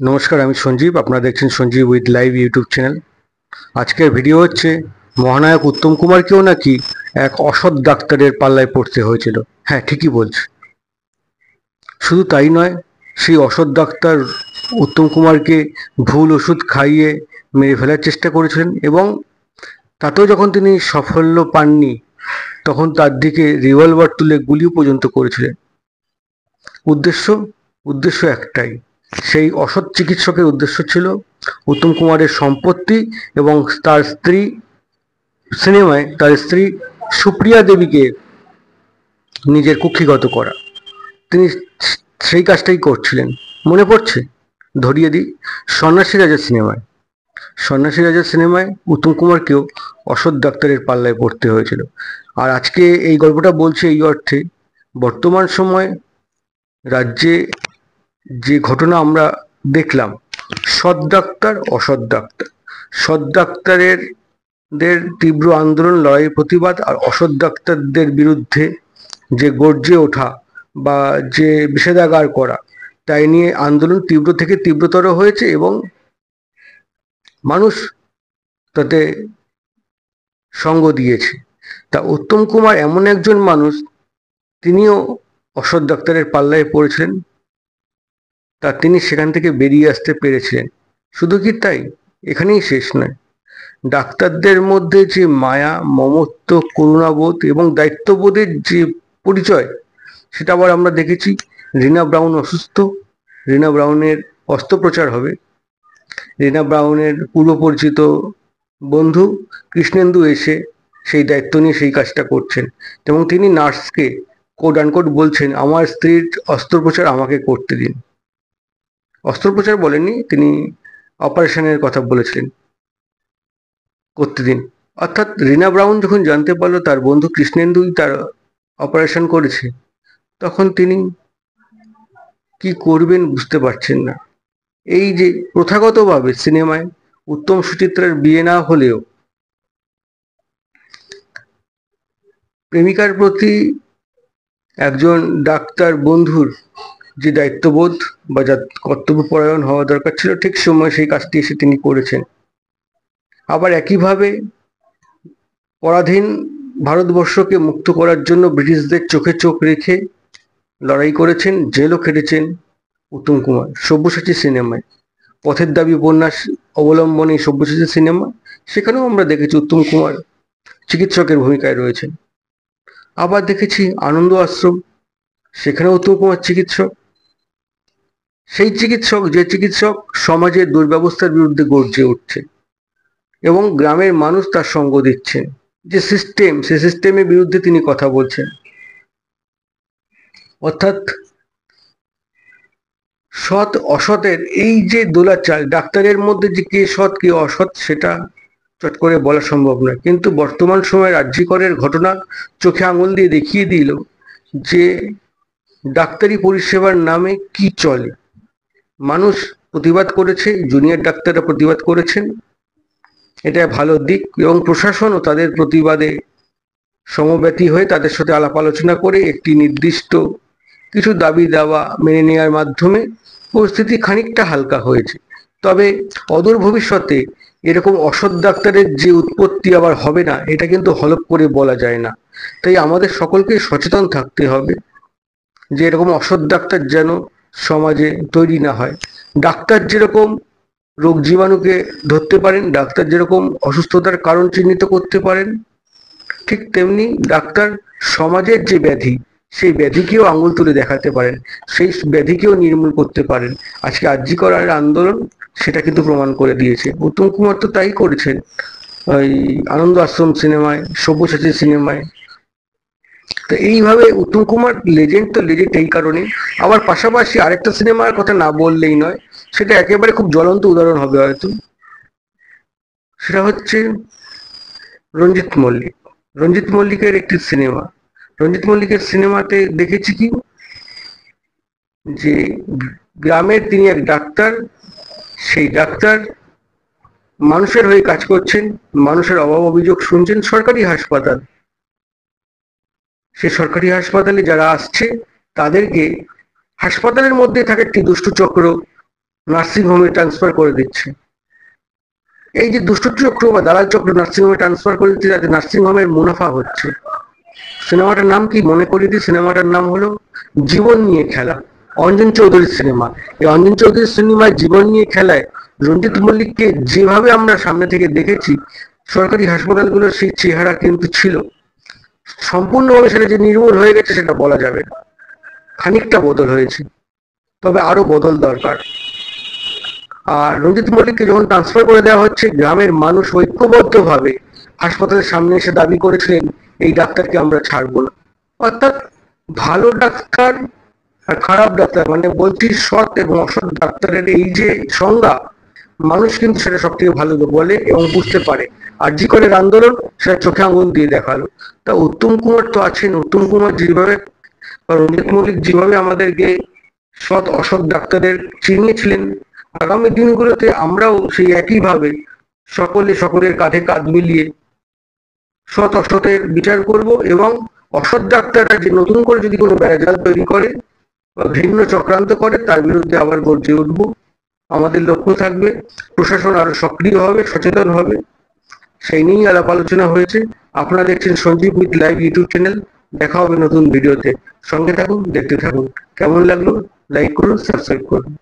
নমস্কার, আমি সঞ্জীব। আপনারা দেখছেন Sanjib with live YouTube channel. আজকের ভিডিও হচ্ছে, মহানায়ক উত্তম কুমারকেও নাকি এক অসৎ ডাক্তারের পাল্লায় পড়তে হয়েছিল। হ্যাঁ ঠিকই বলছে। শুধু তাই নয়, সেই অসৎ ডাক্তার উত্তম কুমারকে ভুল ওষুধ খাইয়ে মেরে ফেলার চেষ্টা করেছিলেন এবং তাতেও যখন তিনি সাফল্য পাননি, তখন তার দিকে রিভলভার তুলে গুলিও পর্যন্ত করেছিলেন। উদ্দেশ্য উদ্দেশ্য একটাই সেই অসৎ চিকিৎসকের উদ্দেশ্য ছিল উত্তম কুমারের সম্পত্তি এবং তার স্ত্রী সিনেমায় তার স্ত্রী সুপ্রিয়া দেবীকে নিজের কুক্ষিগত করা। তিনি সেই কাজটাই করছিলেন। মনে পড়ছে? ধরিয়ে দিই। সন্ন্যাসী রাজার সিনেমায়। সন্ন্যাসী রাজার সিনেমায় উত্তম কুমারকেও অসৎ ডাক্তারের পাল্লায় পড়তে হয়েছিল। আর আজকে এই গল্পটা বলছে এই অর্থে বর্তমান সময় রাজ্যে যে ঘটনা আমরা দেখলাম, সৎ ডাক্তার, অসৎ ডাক্তার। সৎ ডাক্তারের দের তীব্র আন্দোলন, লড়াই, প্রতিবাদ আর অসৎ ডাক্তারদের বিরুদ্ধে যে গর্জে ওঠা বা যে বিষেধাগার করা, তাই নিয়ে আন্দোলন তীব্র থেকে তীব্রতর হয়েছে এবং মানুষ তাতে সঙ্গ দিয়েছে। তা উত্তম কুমার এমন একজন মানুষ, তিনিও অসৎ ডাক্তারের পাল্লায় পড়েছিলেন। তা তিনি সেখান থেকে বেরিয়ে আসতে পেরেছিলেন। শুধু কি তাই? এখানেই শেষ নয়। ডাক্তারদের মধ্যে যে মায়া, মমত্ব, করুণাবোধ এবং দায়িত্ববোধের যে পরিচয়, সেটা আবার আমরা দেখেছি। রিনা ব্রাউন অসুস্থ। রিনা ব্রাউনের অস্ত্রোপচার হবে। রিনা ব্রাউনের পূর্ব পরিচিত বন্ধু কৃষ্ণেন্দু এসে সেই দায়িত্ব নিয়ে সেই কাজটা করছেন এবং তিনি নার্সকে কোড আনকোড বলছেন, আমার স্ত্রীর অস্ত্রোপচার আমাকে করতে দিন। অস্ত্রোপচার বলেননি, তিনি অপারেশনের কথা বলেছিলেন। করতে দিন অর্থাৎ রিনা ব্রাউন যখন জানতে পারল তার বন্ধু কৃষ্ণেন্দুই তার অপারেশন করেছে, তখন তিনি কি করবেন বুঝতে পারছেন না। এই যে প্রথাগতভাবে সিনেমায় উত্তম সুচিত্রার বিয়ে না হলেও প্রেমিকার প্রতি একজন ডাক্তার বন্ধুর যে দায়িত্ববোধ বা যা কর্তব্যপরায়ণ হওয়া দরকার ছিল, ঠিক সময় সেই কাজটি এসে তিনি করেছেন। আবার একইভাবে পরাধীন ভারতবর্ষকে মুক্ত করার জন্য ব্রিটিশদের চোখে চোখ রেখে লড়াই করেছেন, জেলও খেটেছেন উত্তম কুমার। সব্যসাচী সিনেমায়। পথের দাবি উপন্যাস অবলম্বনে সব্যসাচী সিনেমা, সেখানেও আমরা দেখেছি উত্তম কুমার চিকিৎসকের ভূমিকায় রয়েছেন। আবার দেখেছি আনন্দ আশ্রম সেখানে উত্তম কুমার চিকিৎসক। সেই চিকিৎসক, যে চিকিৎসক সমাজের দুর্ব্যবস্থার বিরুদ্ধে গর্জে উঠছে এবং গ্রামের মানুষ তার সঙ্গ দিচ্ছেন যে সিস্টেম সে সিস্টেমের বিরুদ্ধে তিনি কথা বলছেন। অর্থাৎ সৎ অসতের এই যে দোলাচাল, ডাক্তারের মধ্যে যে কে সৎ, কে অসৎ, সেটা চট করে বলা সম্ভব নয়। কিন্তু বর্তমান সময়ে রাজ্যিকরের ঘটনা চোখে আঙুল দিয়ে দেখিয়ে দিল যে ডাক্তারি পরিষেবার নামে কি চলে। মানুষ প্রতিবাদ করেছে জুনিয়র ডাক্তাররা প্রতিবাদ করেছেন। এটা ভালো দিক এবং প্রশাসনও তাদের প্রতিবাদে সমব্যতী হয়ে তাদের সাথে আলাপ আলোচনা করে একটি নির্দিষ্ট কিছু দাবি দাওয়া মেনে নেওয়ার মাধ্যমে পরিস্থিতি খানিকটা হালকা হয়েছে। তবে অদূর ভবিষ্যতে এরকম অসৎ ডাক্তারের যে উৎপত্তি আবার হবে না, এটা কিন্তু হলপ করে বলা যায় না। তাই আমাদের সকলকে সচেতন থাকতে হবে যে এরকম অসৎ ডাক্তার যেন সমাজে তৈরি না হয়। ডাক্তার যেরকম রোগ জীবাণুকে ধরতে পারেন, ডাক্তার যেরকম অসুস্থতার কারণ চিহ্নিত করতে পারেন, ঠিক তেমনি ডাক্তার সমাজের যে ব্যাধি, সেই ব্যাধিকেও আঙুল তুলে দেখাতে পারেন, সেই ব্যাধিকেও নির্মূল করতে পারেন। আজকে আর্জি করার আন্দোলন সেটা কিন্তু প্রমাণ করে দিয়েছে। উত্তম কুমার তো তাই করেছেন। ওই আনন্দ আশ্রম সিনেমায়, সব্যসাচী সিনেমায় তো এইভাবে উত্তম কুমার লেজেন্ড তো লেজেন্ড এই কারণে। আবার পাশাপাশি আরেকটা সিনেমার কথা না বললেই নয়, সেটা একেবারে খুব জ্বলন্ত উদাহরণ হবে হয়তো। সেটা হচ্ছে রঞ্জিত মল্লিক। রঞ্জিত মল্লিকের একটি সিনেমা। রঞ্জিত মল্লিকের সিনেমাতে দেখেছি কি? যে গ্রামের তিনি এক ডাক্তার, সেই ডাক্তার মানুষের হয়ে কাজ করছেন, মানুষের অভাব অভিযোগ শুনছেন সরকারি হাসপাতাল। সে সরকারি হাসপাতালে যারা আসছে, তাদেরকে হাসপাতালের মধ্যে থাকে একটি দুষ্টু চক্র নার্সিং হোমে ট্রান্সফার করে দিচ্ছে। এই যে দুষ্ট চক্র বা দালাল চক্র নার্সিং হোমে ট্রান্সফার করে দিচ্ছে যাতে নার্সিং হোমের মুনাফা হচ্ছে। সিনেমাটার নাম কি মনে করিয়ে দিই? সিনেমাটার নাম হলো জীবন নিয়ে খেলা, অঞ্জন চৌধুরীর সিনেমা। এই অঞ্জন চৌধুরীর সিনেমায় জীবন নিয়ে খেলায় রঞ্জিত মল্লিককে যেভাবে আমরা সামনে থেকে দেখেছি, সরকারি হাসপাতালগুলোর সেই চেহারা কিন্তু ছিল। সম্পূর্ণভাবে সেটা যে নির্মূল হয়ে গেছে সেটা বলা যাবে না। খানিকটা বদল হয়েছে, তবে আরও বদল দরকার। আর রঞ্জিত মল্লিককে যখন ট্রান্সফার করে দেওয়া হচ্ছে, গ্রামের মানুষ ঐক্যবদ্ধভাবে হাসপাতালের সামনে এসে দাবি করেছিলেন, এই ডাক্তারকে আমরা ছাড়বো না। অর্থাৎ ভালো ডাক্তার আর খারাপ ডাক্তার মানে বলছি সৎ এবং অসৎ ডাক্তারের এই যে সংজ্ঞা, মানুষ কিন্তু সেটা সব থেকে ভালো বলে এবং বুঝতে পারে। আর জি করের আন্দোলন সেটা চোখে আঙুল দিয়ে দেখাল। তা উত্তম কুমার তো আছেন। উত্তম কুমার যেভাবে রঞ্জিত মল্লিক যেভাবে আমাদেরকে সৎ, অসৎ ডাক্তারদের চিনিয়েছিলেন, আগামী দিনগুলোতে আমরাও সেই একইভাবে সকলে সকলের কাঁধে কাঁধ মিলিয়ে সৎ, অসতের বিচার করব এবং অসৎ ডাক্তাররা যে নতুন করে যদি কোনো ব্যাজাল তৈরি করে বা ভিন্ন চক্রান্ত করে, তার বিরুদ্ধে আবার গর্জে উঠব। আমাদের লক্ষ্য থাকবে। প্রশাসন আরও সক্রিয় হবে, সচেতন হবে। সেই নিয়েই আলাপ আলোচনা হয়েছে। আপনারা দেখছেন Sanjib with live YouTube channel. দেখা হবে নতুন ভিডিওতে। সঙ্গে থাকুন, দেখতে থাকুন। কেমন লাগল? লাইক করুন, সাবস্ক্রাইব করুন।